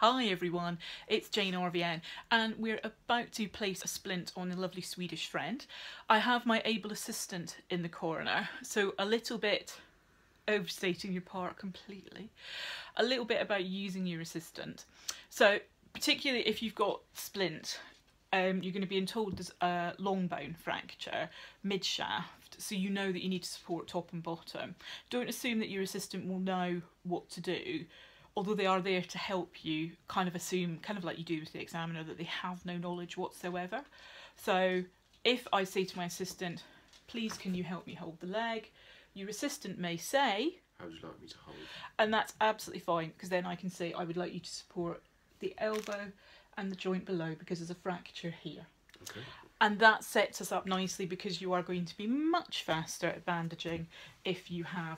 Hi everyone, it's Jane RVN and we're about to place a splint on a lovely Swedish friend. I have my able assistant in the corner, so a little bit overstating your part completely. A little bit about using your assistant. So particularly if you've got splint, um, you're going to be told there's a long bone fracture mid shaft, so you know that you need to support top and bottom. Don't assume that your assistant will know what to do although they are there to help you, kind of assume, kind of like you do with the examiner, that they have no knowledge whatsoever. So if I say to my assistant, please can you help me hold the leg, your assistant may say, how would you like me to hold? And that's absolutely fine because then I can say I would like you to support the elbow and the joint below because there's a fracture here. Okay. And that sets us up nicely because you are going to be much faster at bandaging if you have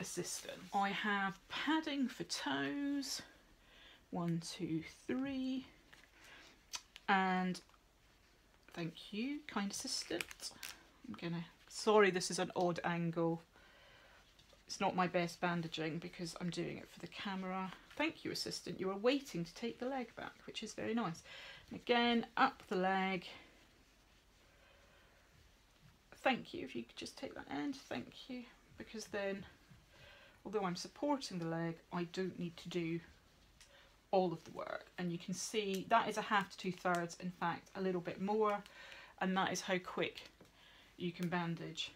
assistant. I have padding for toes, one, two, three, and thank you, kind assistant. I'm gonna, sorry this is an odd angle. It's not my best bandaging because I'm doing it for the camera. Thank you, assistant. You are waiting to take the leg back, which is very nice. And again, up the leg. Thank you. If you could just take that end, thank you. Because then although I'm supporting the leg, I don't need to do all of the work. And you can see that is a half to two thirds, in fact, a little bit more. And that is how quick you can bandage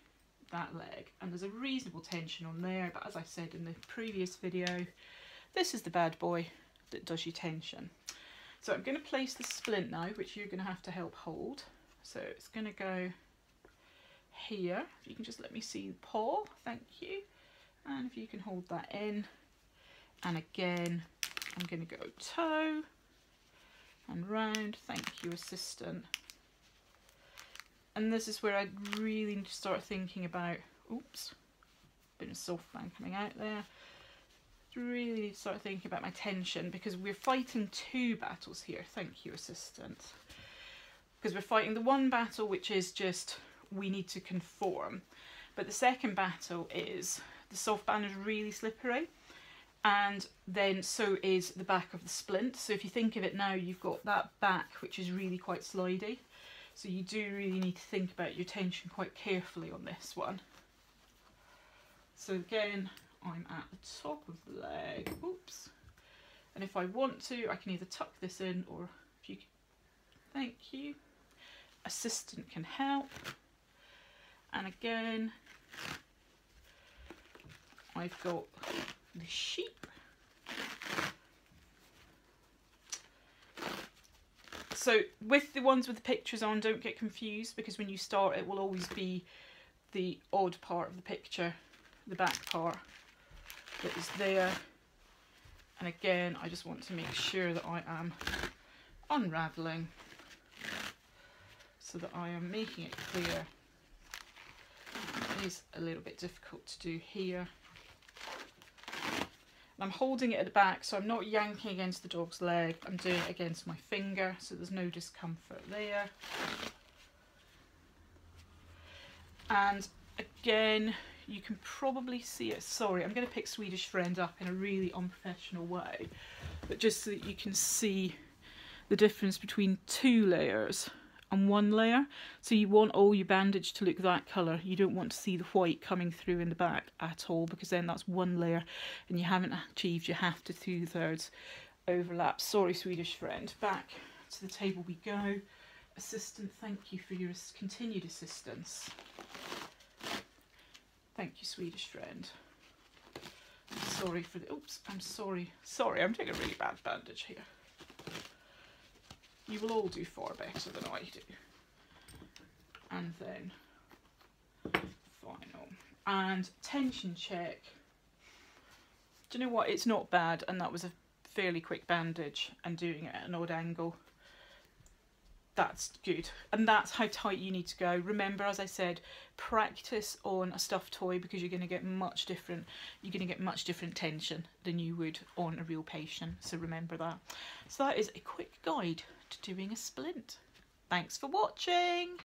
that leg. And there's a reasonable tension on there, but as I said in the previous video, this is the bad boy that does your tension. So I'm going to place the splint now, which you're going to have to help hold. So it's going to go here. If you can just let me see the paw, thank you and if you can hold that in and again I'm going to go toe and round. Thank you assistant. And this is where I really need to start thinking about oops bit of Soffban coming out there. Really need to start thinking about my tension because we're fighting two battles here. Thank you assistant. Because we're fighting the one battle which is just we need to conform. But the second battle is the Soffban is really slippery and then so is the back of the splint. So if you think of it now, you've got that back which is really quite slidey. So you do really need to think about your tension quite carefully on this one. So again, I'm at the top of the leg, oops. And if I want to, I can either tuck this in or if you, thank you. Assistant can help. And again, I've got the sheep. So with the ones with the pictures on, don't get confused because when you start it will always be the odd part of the picture, the back part that is there. And again, I just want to make sure that I am unravelling so that I am making it clear. It is a little bit difficult to do here. I'm holding it at the back so I'm not yanking against the dog's leg. I'm doing it against my finger so there's no discomfort there. And again, you can probably see it. Sorry, I'm going to pick Swedish Friend up in a really unprofessional way. But just so that you can see the difference between two layers one layer. So you want all your bandage to look that colour. You don't want to see the white coming through in the back at all because then that's one layer and you haven't achieved your half to two thirds overlap. Sorry, Swedish friend. Back to the table we go. Assistant, thank you for your continued assistance. Thank you, Swedish friend. Sorry for the, oops, I'm sorry. Sorry, I'm taking a really bad bandage here. You will all do far better than I do. And then final. And tension check. Do you know what? It's not bad and that was a fairly quick bandage and doing it at an odd angle that's good. And that's how tight you need to go. Remember as I said practice on a stuffed toy because you're going to get much different you're going to get much different tension than you would on a real patient. So remember that. So that is a quick guide to doing a splint. Thanks for watching